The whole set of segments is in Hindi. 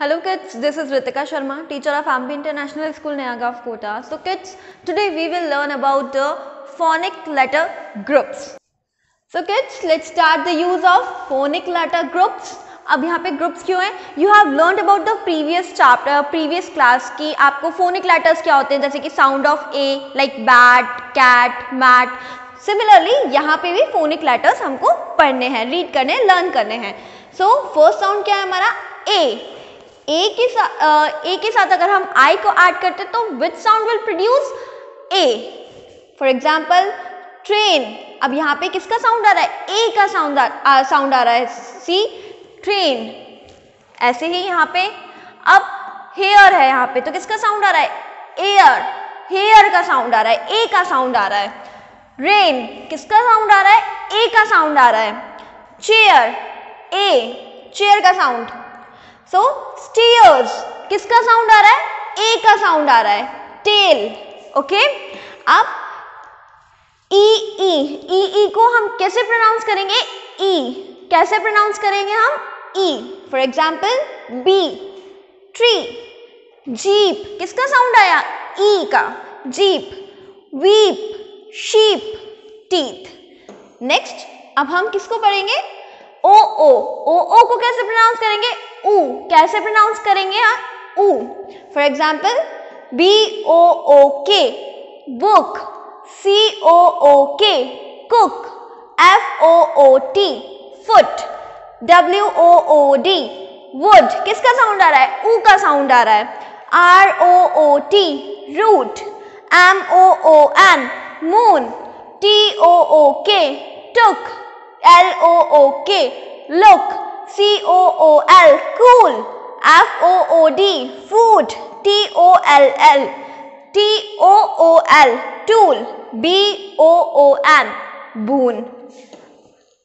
Hello kids this is Ritika Sharma teacher of MB international school नयाग of Kota so kids today we will learn about the phonic letter groups so kids let's start the use of phonic letter groups अब यहाँ पे ग्रुप्स क्यों हैं? You have learn about the previous chapter previous class की आपको फोनिक लेटर्स क्या होते हैं? जैसे कि sound of A like bat cat mat similarly यहाँ पे भी फोनिक लेटर्स हमको पढ़ने हैं रीड करने हैं लर्न करने हैं. सो फ़र्स्ट साउंड क्या है हमारा? ए ए के साथ ए के साथ अगर हम आई को ऐड करते तो which sound will produce A for example train अब यहाँ पे किसका साउंड आ रहा है? ए का साउंड साउंड आ रहा है. सी ट्रेन ऐसे ही यहाँ पे. अब हेयर है यहाँ पे. तो किसका साउंड आ रहा है? एयर हेयर का साउंड आ रहा है. ए का साउंड आ रहा है. रेन किसका साउंड आ रहा है? ए का साउंड आ रहा है. चेयर ए चेयर का साउंड सो स्टीयर्स किसका साउंड आ रहा है? ए का साउंड आ रहा है. टेल ओके अब ई ई ई ई को हम कैसे प्रोनाउंस करेंगे? ई e. कैसे प्रोनाउंस करेंगे हम? E for example bee tree jeep किसका साउंड आया? ई e का. Jeep weep sheep teeth next अब हम किसको पढ़ेंगे? ओ ओ ओ ओ को कैसे प्रोनाउंस करेंगे? ऊ। कैसे प्रोनाउंस करेंगे ऊ। For example B O O K book C O O K cook F O O T foot W O O D wood किसका साउंड आ रहा है? ऊ का साउंड आ रहा है. R O O T root M O O N moon T O O K took L O O K look C O O L cool F O O D food T O L L T O O L tool B O O N boon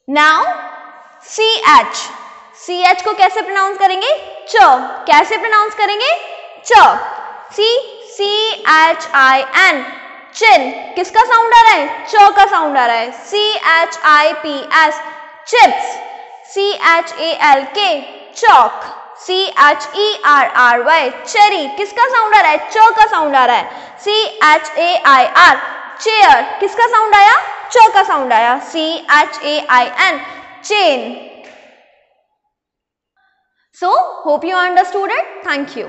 now C H C H को कैसे प्रोनाउंस करेंगे च कैसे प्रोनाउंस करेंगे च C C H I N चिन, किसका साउंड आ रहा है? च का साउंड आ रहा है। C H I P S chips C H A L K chalk C H E R R Y cherry किसका साउंड आ रहा है? च का साउंड आ रहा है। C H A I R chair किसका साउंड आया? च का साउंड आया। C H A I N chain so hope you understood it thank you